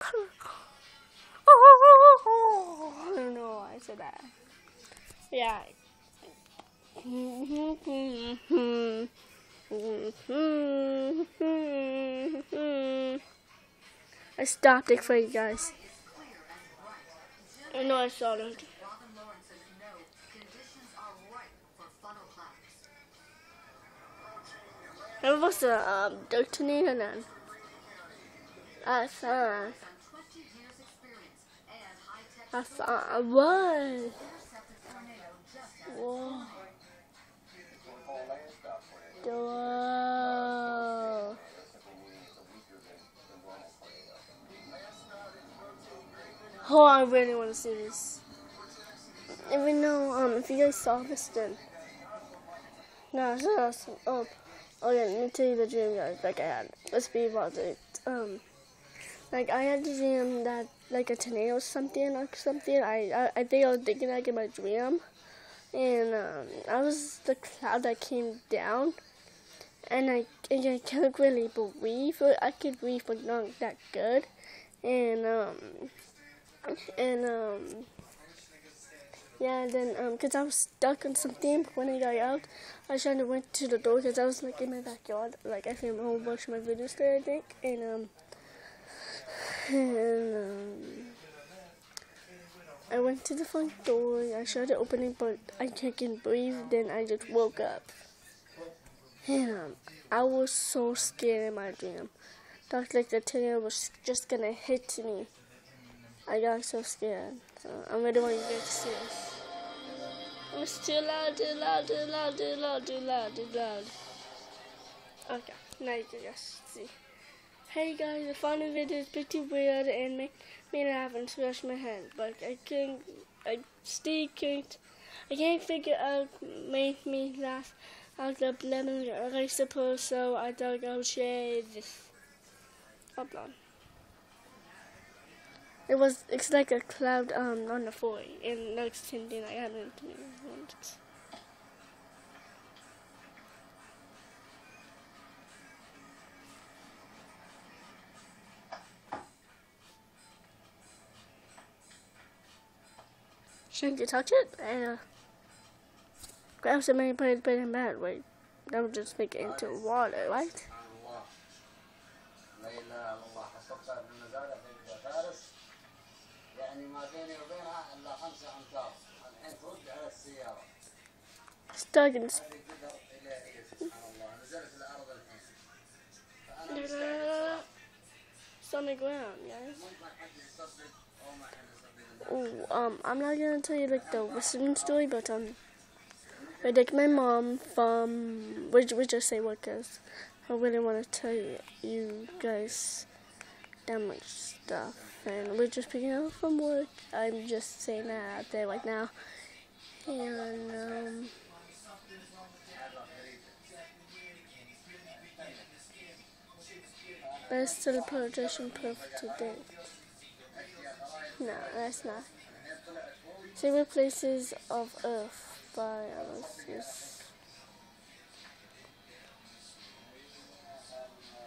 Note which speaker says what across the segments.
Speaker 1: Know why I said that. Yeah. I stopped it for you guys. I know I saw it.
Speaker 2: Lawrence says no, conditions are ripe for funnel
Speaker 1: I thought,
Speaker 2: Some 20 years experience and high-tech
Speaker 1: I thought I was.
Speaker 2: tornado
Speaker 1: Whoa. Whoa. Oh, I really want to see this. Even though, um, if you guys saw this, then. No, it's awesome. Oh, oh yeah, let me tell you the dream, guys. Like I had. Let's be about it. Um, like I had a dream that like a tornado or something or something. I I, I think I was thinking like in my dream, and um, I was the cloud that came down, and I and I can't really breathe. I could breathe, but not that good, and um and um yeah then um because i was stuck on something when i got out. I tried to went to the door because i was like in my backyard. Like i filmed a whole bunch of my videos there i think. And um and um I went to the front door. I tried to open it, but I couldn't breathe. Then I just woke up. And um, I was so scared in my dream. Thought like the tornado was just gonna hit me. I got so scared. So I'm really want you guys to see this. It's too loud, too loud, too loud, too loud, too loud, too loud. Okay, now you can just see. Hey guys, the final video is pretty weird and make me laugh and scratch my head, but I can't, I still can't, I can't figure out make me laugh out of lemon, I suppose, so I thought I would share this. Upload. It was it's like a cloud um on the floor and like something like happened to me once. shouldn't you touch it? Uh, grab somebody and put it in a bad way. Don't just make it into water, right? Stuck in it's on the ground, guys oh, um, I'm not gonna tell you like the Western story, but um, like my mom from we we just say what cause I really want to tell you, you guys damn much stuff, and we're just picking up from work. I'm just saying that out there right now, and um. Best teleportation proof to date. No, that's not. Favorite places of Earth by uh, Aloysius.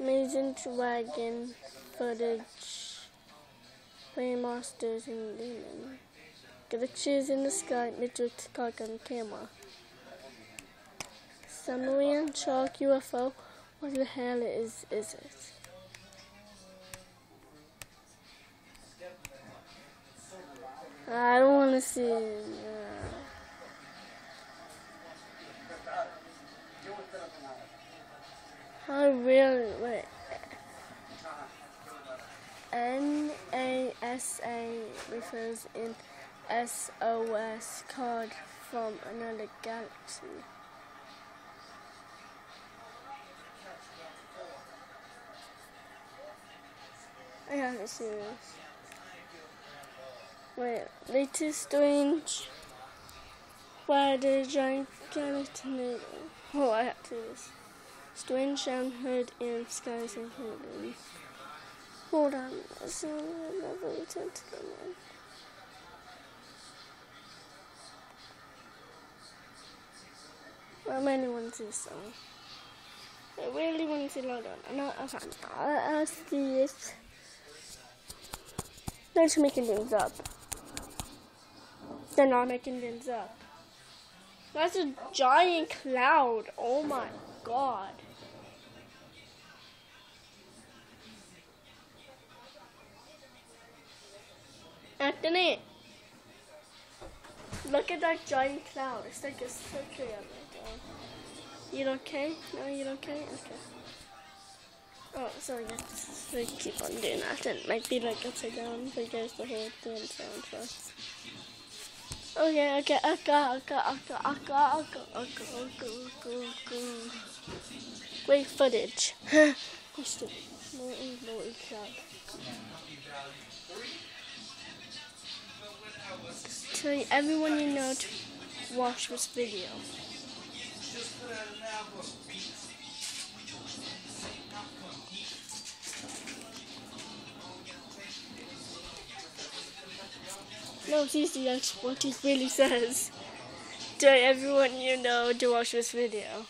Speaker 1: Amazing Dragon footage. Play monsters and demon. Glitches in the sky, Mitchell caught on camera. Submarine shark UFO. What the hell is is it? I don't want to see. it. Uh. I really wait. NASA refers in SOS card from another galaxy. I haven't seen this. Wait, latest. Why the giant tornado? Oh, I have to do this. Strange sound heard in skies and heaven. Hold on, so never returned to the moon. I really want this song. I really want to Lord on. No, okay, I'll, I'll see it. They're just making things up. They're not making things up. That's a giant cloud. Oh my god. Anthony, look at that giant cloud. It's like a circle of you okay? No, you okay? Okay. Oh, sorry, guys. I keep on doing that. It might be like upside down because the whole thing sounds so. Okay, okay, okay, okay, okay, okay, okay, okay, okay, okay, okay. Great footage. Just more and more cloud. Tell everyone you know to watch this video. No, seriously, that's what he really says. Tell everyone you know to watch this video.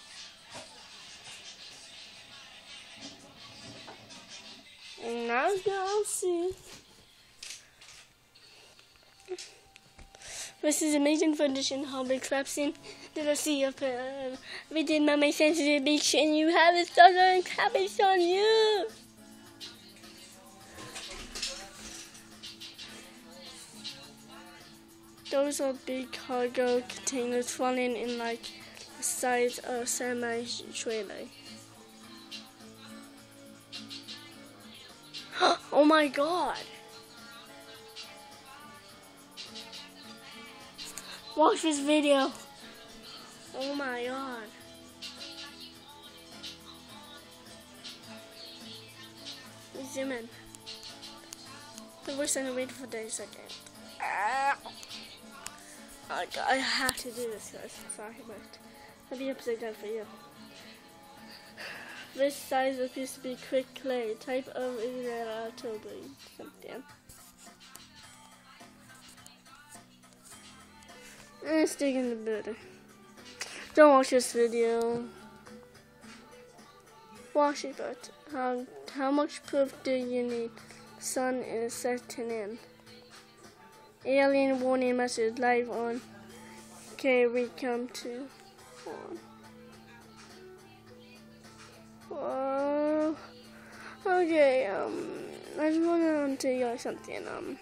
Speaker 1: And Now go see. This is amazing foundation hobby collapsing. Did I see your uh, video my sensitive beach and you have a southern cabbage on you? Those are big cargo containers falling in like the size of semi trailer. oh my god! Watch this video. Oh my god. Zoom in. The I waited for 30 seconds. Ah. I, have to do this, guys. Sorry, but I'll be upside down for you. This size appears to be quick clay, type of October something. And stick in the butter. Don't watch this video. Watch it, but how, how much proof do you need? Sun is setting in. Alien warning message live on. Okay, we come to. Uh, okay, um, I just want to tell you something. Um,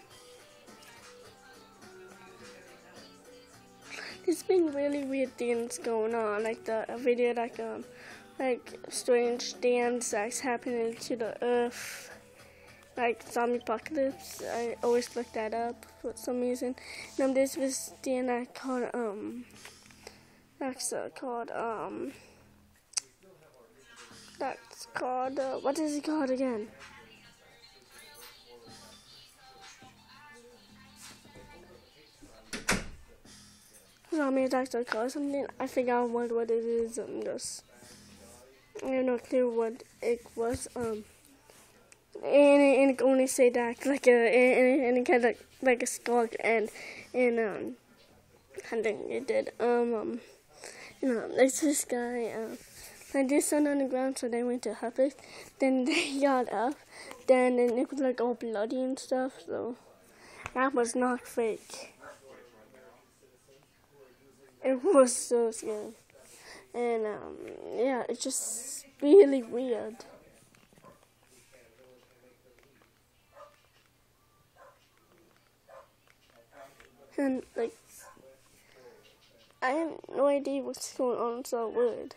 Speaker 1: there's been really weird things going on, like the video, like um, like strange dance that's happening to the earth like zombie apocalypse. I always look that up for some reason. And there's this was DNA called um that's uh, called um that's called uh, what is it called again? Zombie attacks are called something. I forgot what what it is. I'm just I have no clue what it was. Um and and it only say that like a and, and it had like like a skull and and um I think it did. Um um you know there's this guy um like this sun on the ground so they went to help it then they got up. Then and it was like all bloody and stuff so that was not fake. It was so scary. And um yeah it's just really weird and like I have no idea what's going on, so I would.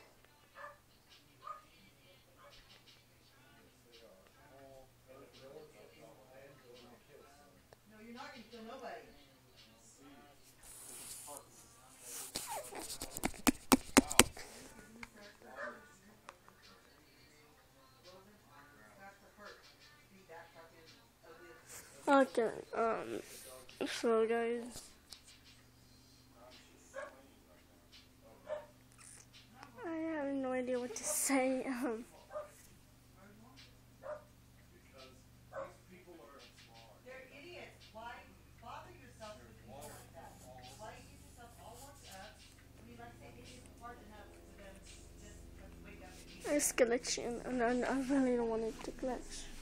Speaker 1: Okay, um, so guys. Idea what to say. Um, It's glitching, and I, I really don't want it to glitch.